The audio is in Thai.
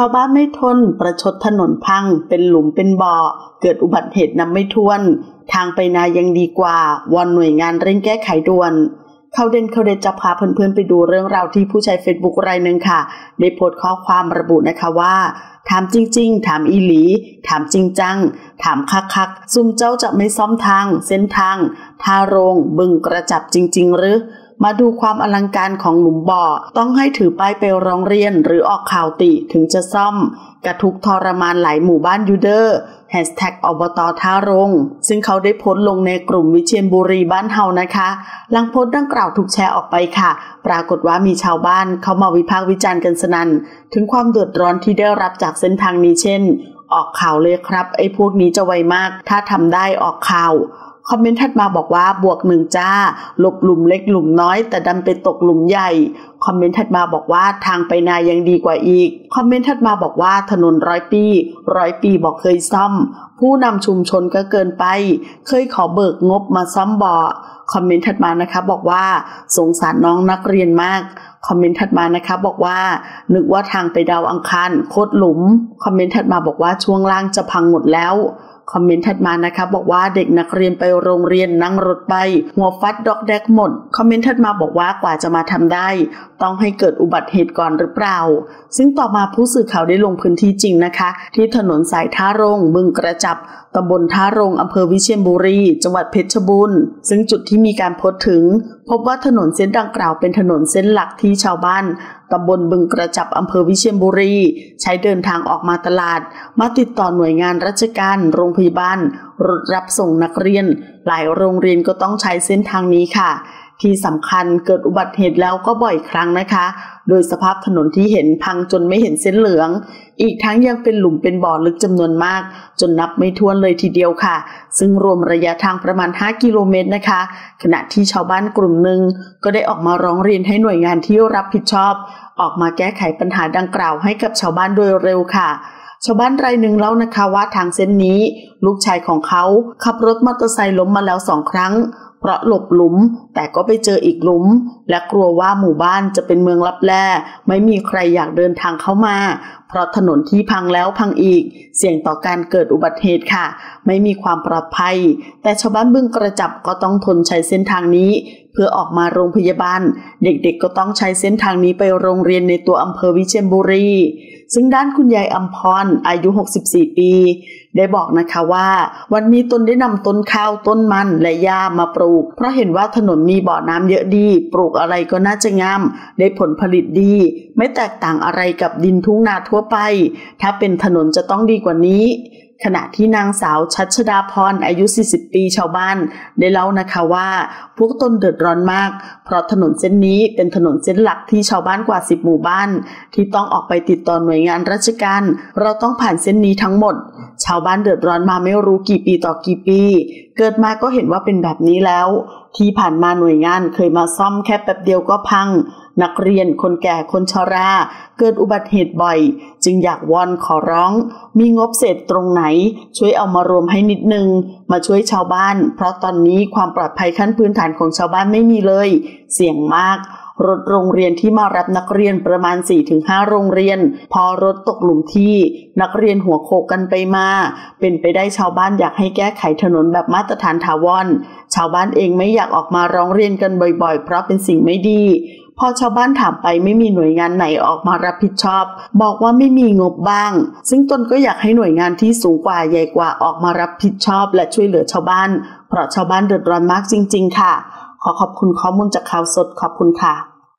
ชาวบ้านไม่ทนประชดถนนพัง เป็นหลุมเป็นบ่อ เกิดอุบัติเหตุนำไม่ทวน ทางไปนายังดีกว่าวอนหน่วยงานเร่งแก้ไขด่วนเขาเด่นเขาเด่นจะพาเพื่อนๆไปดูเรื่องราวที่ผู้ใช้เฟซบุ๊กรายหนึ่งค่ะได้โพสต์ข้อความระบุนะคะว่า ถามจริง ๆ ถามอีหลี ถามจริงจัง ถามคักๆซุ่มเจ้าจะไม่ซ่อมทาง เส้นทางทาโรง บึงกระจับจริง ๆ หรือ มาดูความอลังการของหลุมบ่อ ต้องให้ถือป้ายไปร้องเรียนหรือออกข่าวติถึงจะซ่อม ทุกข์ทรมานหลายหมู่บ้านยูเทิร์แฮชแท็กอบตท่ารง ซึ่งเขาได้โพสต์ลงในกลุ่มวิเชียนบุรีบ้านเฮานะคะ หลังโพสต์ดังกล่าวถูกแชร์ออกไปค่ะ ปรากฏว่ามีชาวบ้านเขามาวิพากษ์วิจารณ์กันสนั่น ถึงความเดือดร้อนที่ได้รับจากเส้นทางนี้เช่น ออกข่าวเลยครับ ไอ้พวกนี้จะไวมาก ถ้าทำได้ออกข่าว comment ถัดมาบอกว่าบวกหนึ่งจ้า หลบหลุมเล็กหลุมน้อย แต่ดันไปตกหลุมใหญ่ คอมเมนต์ถัดมาบอกว่าทางไปนายังดีกว่าอีก คอมเมนต์ถัดมาบอกว่าถนนร้อยปี ร้อยปีบอกเคยซ่อม ผู้นำชุมชนก็เกินไป เคยขอเบิกงบมาซ่อมบ่อ คอมเมนต์ถัดมานะคะบอกว่าสงสารน้องนักเรียนมากคอมเมนต์ถัดมานะคะบอกว่านึกว่าทางไปดาวอังคารโคตรหลุม คอมเมนต์ถัดมาบอกว่าช่วงล่างจะพังหมดแล้ว คอมเมนต์ถัดมานะคะ บอกว่าเด็กนักเรียนไปโรงเรียนนั่งรถไป หัวฟัดดอกแดกหมด คอมเมนต์ถัดมาบอกว่ากว่าจะมาทำได้ ต้องให้เกิดอุบัติเหตุก่อนหรือเปล่า ซึ่งต่อมาผู้สื่อข่าวได้ลงพื้นที่จริงนะคะ ที่ถนนสายท่าโรงบึงกระจับตำบลท่าโรงอำเภอวิเชียรบุรี จังหวัดเพชรบูรณ์ซึ่งจุดที่มีการพบถึง พบว่าถนนเส้นดังกล่าวเป็นถนนเส้นหลักที่ชาวบ้าน ตำบลบึงกระจับอำเภอวิเชียรบุรี ใช้เดินทางออกมาตลาด มาติดต่อหน่วยงานราชการ โรงพยาบาลรถรับส่งนักเรียน หลายโรงเรียนก็ต้องใช้เส้นทางนี้ค่ะ ที่สำคัญเกิดอุบัติเหตุแล้วก็บ่อยครั้งนะคะ โดยสภาพถนนที่เห็นพังจนไม่เห็นเส้นเหลือง อีกทั้งยังเป็นหลุมเป็นบ่อลึกจำนวนมาก จนนับไม่ถ้วนเลยทีเดียวค่ะ ซึ่งรวมระยะทางประมาณ 5 กิโลเมตรนะคะ ขณะที่ชาวบ้านกลุ่มหนึ่งก็ได้ออกมาร้องเรียนให้หน่วยงานที่รับผิดชอบ ออกมาแก้ไขปัญหาดังกล่าวให้กับชาวบ้านโดยเร็วค่ะ ชาวบ้านรายหนึ่งเล่านะคะว่าทางเส้นนี้ ลูกชายของเขาขับรถมอเตอร์ไซค์ล้มมาแล้วสองครั้ง เพราะหลบหลุม แต่ก็ไปเจออีกหลุม และกลัวว่าหมู่บ้านจะเป็นเมืองลับแลไม่มีใครอยากเดินทางเข้ามา เพราะถนนที่พังแล้วพังอีก เสี่ยงต่อการเกิดอุบัติเหตุค่ะ ไม่มีความปลอดภัย แต่ชาวบ้านบึงกระจับก็ต้องทนใช้เส้นทางนี้ เพื่อออกมาโรงพยาบาล เด็กๆก็ต้องใช้เส้นทางนี้ไปโรงเรียนในตัวอำเภอวิเชียรบุรี ซึ่งด้านคุณยายอัมพรอายุ 64 ปี ได้บอกนะคะว่า วันนี้ตนได้นำต้นข้าวต้นมันและหญ้ามาปลูก เพราะเห็นว่าถนนมีบ่อน้ำเยอะดี ปลูกอะไรก็น่าจะงาม ได้ผลผลิตดี ไม่แตกต่างอะไรกับดินทุ่งนาทั่วไป ถ้าเป็นถนนจะต้องดีกว่านี้ ขณะที่นางสาวชัชดาพรอายุ 40 ปีชาวบ้าน ได้เล่านะคะว่า พวกตนเดือดร้อนมาก เพราะถนนเส้นนี้เป็นถนนเส้นหลักที่ชาวบ้านกว่า 10 หมู่บ้าน ที่ต้องออกไปติดต่อหน่วยงานราชการ เราต้องผ่านเส้นนี้ทั้งหมด ชาวบ้านเดือดร้อนมาไม่รู้กี่ปีต่อกี่ปี เกิดมาก็เห็นว่าเป็นแบบนี้แล้ว ที่ผ่านมาหน่วยงานเคยมาซ่อมแค่แป๊บเดียวก็พัง นักเรียนคนแก่คนชรา เกิดอุบัติเหตุบ่อย จึงอยากวอนขอร้อง มีงบเศษตรงไหน ช่วยเอามารวมให้นิดนึง มาช่วยชาวบ้าน เพราะตอนนี้ความปลอดภัยขั้นพื้นฐานของชาวบ้านไม่มีเลย เสี่ยงมาก รถโรงเรียนที่มารับนักเรียนประมาณ 4-5 โรงเรียน พอรถตกหลุมที่นักเรียนหัวโขกกันไปมา เป็นไปได้ชาวบ้านอยากให้แก้ไขถนนแบบมาตรฐานถาวรชาวบ้านเองไม่อยากออกมาร้องเรียนกันบ่อยๆ เพราะเป็นสิ่งไม่ดีพอชาวบ้านถามไปไม่มีหน่วยงานไหนออกมารับผิดชอบ บอกว่าไม่มีงบบ้าง ซึ่งตนก็อยากให้หน่วยงานที่สูงกว่าใหญ่กว่าออกมารับผิดชอบและช่วยเหลือชาวบ้าน เพราะชาวบ้านเดือดร้อนมากจริง ๆ ค่ะ ขอขอบคุณข้อมูลจากข่าวสดขอบคุณค่ะ